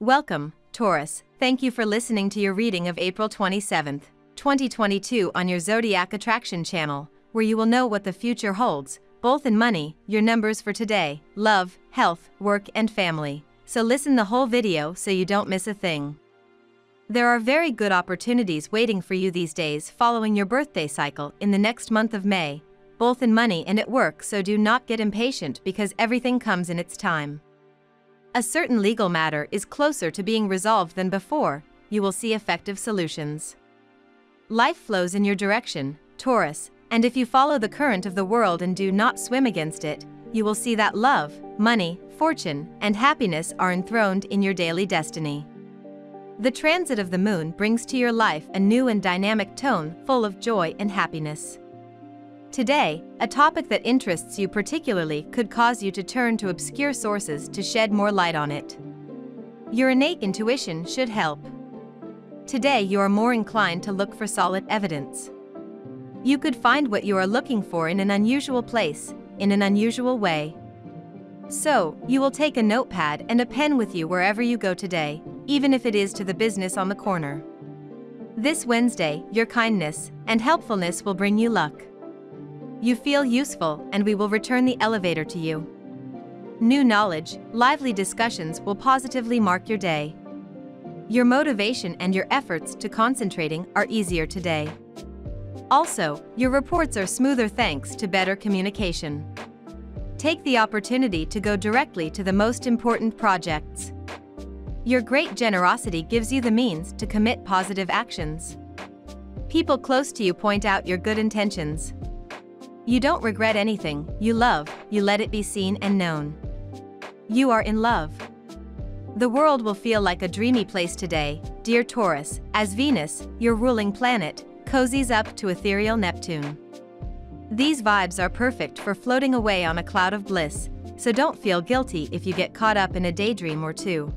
Welcome, Taurus. Thank you for listening to your reading of April 27th, 2022 on your Zodiac Attraction channel, where you will know what the future holds, both in money, your numbers for today, love, health, work, and family. So listen the whole video so you don't miss a thing. There are very good opportunities waiting for you these days following your birthday cycle in the next month of May, both in money and at work, so do not get impatient because everything comes in its time a certain legal matter is closer to being resolved than before, you will see effective solutions. Life flows in your direction, Taurus, and if you follow the current of the world and do not swim against it, you will see that love, money, fortune, and happiness are enthroned in your daily destiny. The transit of the moon brings to your life a new and dynamic tone full of joy and happiness. Today, a topic that interests you particularly could cause you to turn to obscure sources to shed more light on it. Your innate intuition should help. Today you are more inclined to look for solid evidence. You could find what you are looking for in an unusual place, in an unusual way. So, you will take a notepad and a pen with you wherever you go today, even if it is to the business on the corner. This Wednesday, your kindness and helpfulness will bring you luck. You feel useful, and we will return the elevator to you. New knowledge, lively discussions will positively mark your day. Your motivation and your efforts to concentrating are easier today. Also, your reports are smoother thanks to better communication. Take the opportunity to go directly to the most important projects. Your great generosity gives you the means to commit positive actions. People close to you point out your good intentions. You don't regret anything you love, you let it be seen and known. You are in love. The world will feel like a dreamy place today, dear Taurus, as Venus, your ruling planet, cozies up to ethereal Neptune. These vibes are perfect for floating away on a cloud of bliss, so don't feel guilty if you get caught up in a daydream or two.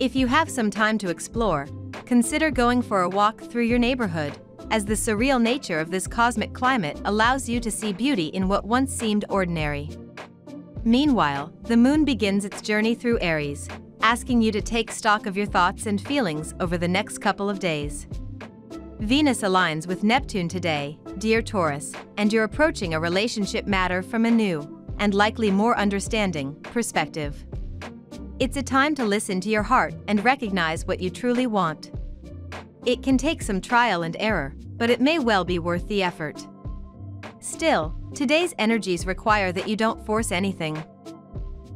If you have some time to explore, consider going for a walk through your neighborhood, as the surreal nature of this cosmic climate allows you to see beauty in what once seemed ordinary. Meanwhile, the moon begins its journey through Aries, asking you to take stock of your thoughts and feelings over the next couple of days. Venus aligns with Neptune today, dear Taurus, and you're approaching a relationship matter from a new, and likely more understanding, perspective. It's a time to listen to your heart and recognize what you truly want. It can take some trial and error, but it may well be worth the effort. Still, today's energies require that you don't force anything.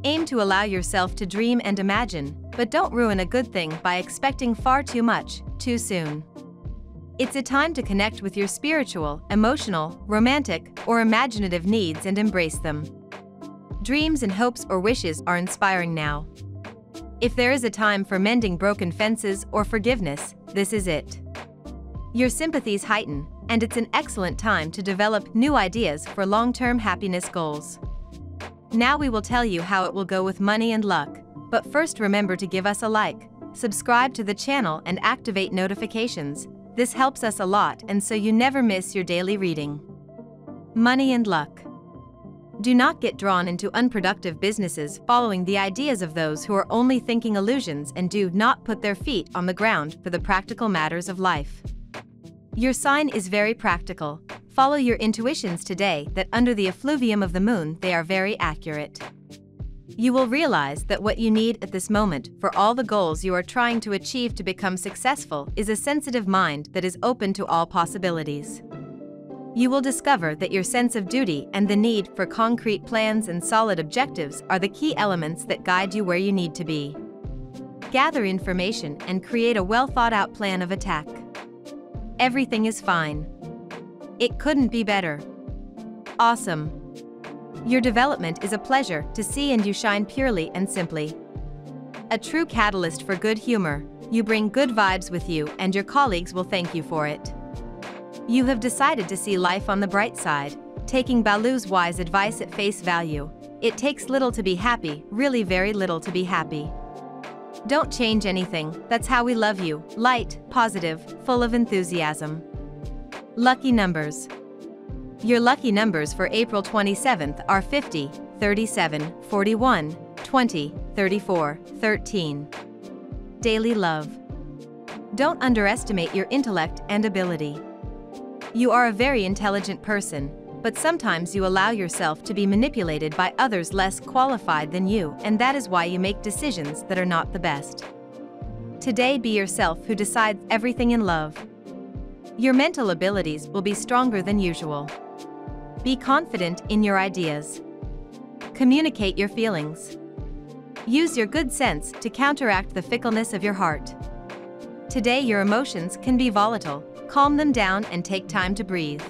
Aim to allow yourself to dream and imagine, but don't ruin a good thing by expecting far too much, too soon. It's a time to connect with your spiritual, emotional, romantic, or imaginative needs and embrace them. Dreams and hopes or wishes are inspiring now. If there is a time for mending broken fences or forgiveness, this is it. Your sympathies heighten, and it's an excellent time to develop new ideas for long-term happiness goals. Now we will tell you how it will go with money and luck, but first remember to give us a like, subscribe to the channel and activate notifications, this helps us a lot and so you never miss your daily reading. Money and luck. Do not get drawn into unproductive businesses following the ideas of those who are only thinking illusions and do not put their feet on the ground for the practical matters of life. Your sign is very practical. Follow your intuitions today that under the effluvium of the moon they are very accurate. You will realize that what you need at this moment for all the goals you are trying to achieve to become successful is a sensitive mind that is open to all possibilities you will discover that your sense of duty and the need for concrete plans and solid objectives are the key elements that guide you where you need to be. Gather information and create a well thought out plan of attack. Everything is fine. It couldn't be better. Awesome. Your development is a pleasure to see and you shine purely and simply. A true catalyst for good humor, you bring good vibes with you and your colleagues will thank you for it. You have decided to see life on the bright side, taking Baloo's wise advice at face value. It takes little to be happy, really very little to be happy. Don't change anything, that's how we love you, light, positive, full of enthusiasm. Lucky numbers. Your lucky numbers for April 27th are 50, 37, 41, 20, 34, 13. Daily Love. Don't underestimate your intellect and ability. You are a very intelligent person, but sometimes you allow yourself to be manipulated by others less qualified than you, and that is why you make decisions that are not the best. Today, be yourself who decides everything in love. Your mental abilities will be stronger than usual. Be confident in your ideas. Communicate your feelings. Use your good sense to counteract the fickleness of your heart. Today, your emotions can be volatile, calm them down and take time to breathe.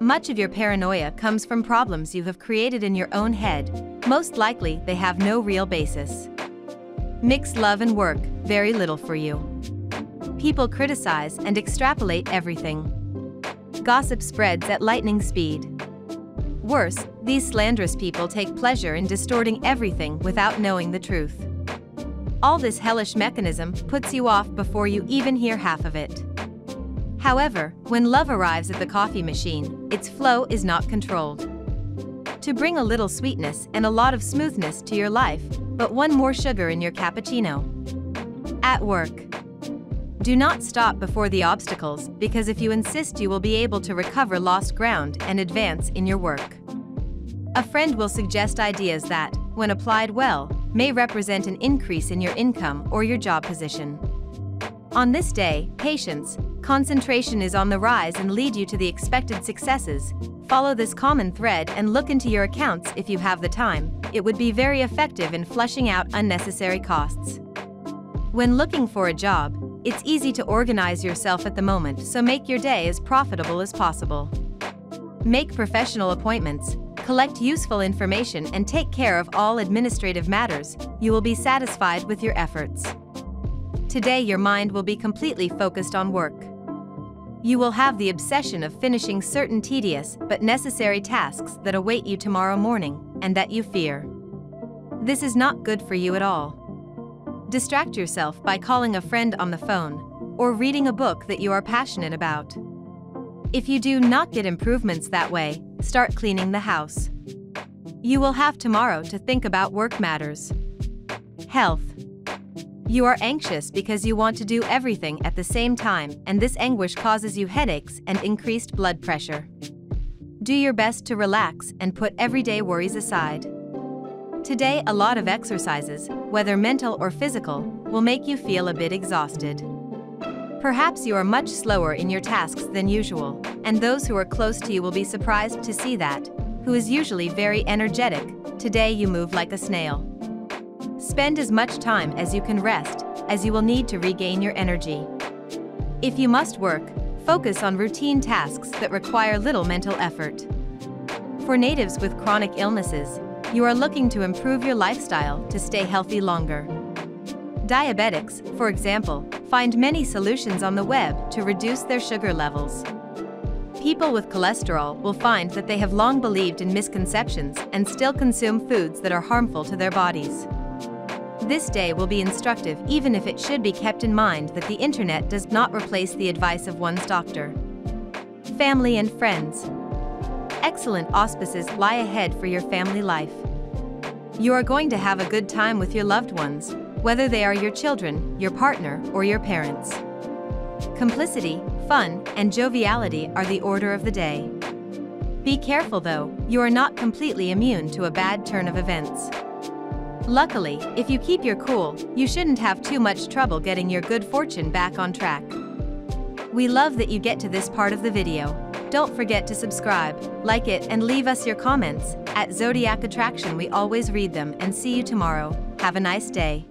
Much of your paranoia comes from problems you have created in your own head, most likely they have no real basis. Mix love and work, very little for you. People criticize and extrapolate everything. Gossip spreads at lightning speed. Worse, these slanderous people take pleasure in distorting everything without knowing the truth. All this hellish mechanism puts you off before you even hear half of it. However, when love arrives at the coffee machine, its flow is not controlled. To bring a little sweetness and a lot of smoothness to your life, but one more sugar in your cappuccino. At work. Do not stop before the obstacles because if you insist you will be able to recover lost ground and advance in your work. A friend will suggest ideas that, when applied well, may represent an increase in your income or your job position. On this day, patience, concentration is on the rise and lead you to the expected successes. Follow this common thread and look into your accounts if you have the time. It would be very effective in flushing out unnecessary costs. When looking for a job, it's easy to organize yourself at the moment so make your day as profitable as possible. Make professional appointments, collect useful information and take care of all administrative matters, you will be satisfied with your efforts. Today your mind will be completely focused on work. You will have the obsession of finishing certain tedious but necessary tasks that await you tomorrow morning and that you fear. This is not good for you at all. Distract yourself by calling a friend on the phone or reading a book that you are passionate about. If you do not get improvements that way, start cleaning the house. You will have tomorrow to think about work matters. Health. You are anxious because you want to do everything at the same time, and this anguish causes you headaches and increased blood pressure. Do your best to relax and put everyday worries aside. Today, a lot of exercises, whether mental or physical, will make you feel a bit exhausted. Perhaps you are much slower in your tasks than usual, and those who are close to you will be surprised to see that, who is usually very energetic, today you move like a snail. Spend as much time as you can rest, as you will need to regain your energy. If you must work, focus on routine tasks that require little mental effort. For natives with chronic illnesses, you are looking to improve your lifestyle to stay healthy longer. Diabetics, for example, find many solutions on the web to reduce their sugar levels. People with cholesterol will find that they have long believed in misconceptions and still consume foods that are harmful to their bodies. This day will be instructive even if it should be kept in mind that the internet does not replace the advice of one's doctor. Family and friends. Excellent auspices lie ahead for your family life. You are going to have a good time with your loved ones, whether they are your children, your partner, or your parents. Complicity, fun, and joviality are the order of the day. Be careful though, you are not completely immune to a bad turn of events. Luckily, if you keep your cool, you shouldn't have too much trouble getting your good fortune back on track. We love that you get to this part of the video. Don't forget to subscribe, like it and leave us your comments. At Zodiac Attraction we always read them and see you tomorrow. Have a nice day.